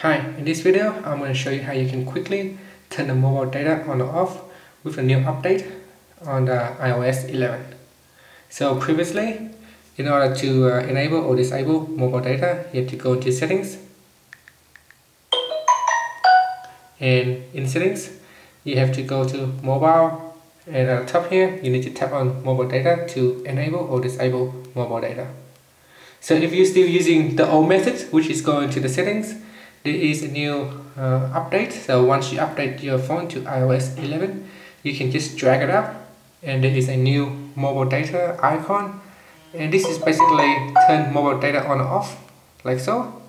Hi, in this video I'm going to show you how you can quickly turn the mobile data on or off with a new update on the iOS 11. So previously, in order to uh, enable or disable mobile data, you have to go into settings. And in settings, you have to go to mobile and at the top here, you need to tap on mobile data to enable or disable mobile data. So if you're still using the old method, which is going to the settings, there is a new uh, update. So once you update your phone to iOS 11 you can just drag it up and there is a new mobile data icon. And this is basically turn mobile data on or off like so.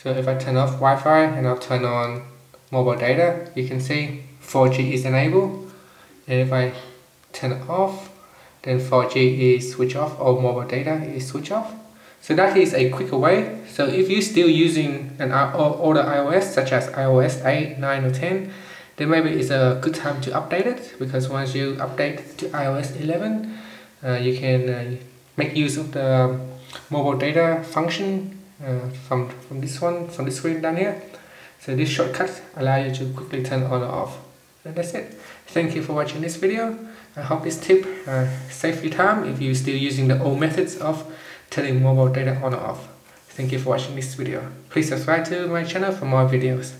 So if I turn off Wi-Fi and I'll turn on mobile data you can see 4G is enabled. And if I turn it off then 4G is switch off or mobile data is switch off so that is a quicker way. So if you're still using an older iOS, such as iOS 8, 9 or 10, then maybe it's a good time to update it because once you update to iOS 11, uh, you can uh, make use of the mobile data function uh, from, from this one, from the screen down here. So this shortcut allow you to quickly turn on or off. And that's it. Thank you for watching this video. I hope this tip uh, you time if you're still using the old methods of turning mobile data on or off. Thank you for watching this video. Please subscribe to my channel for more videos.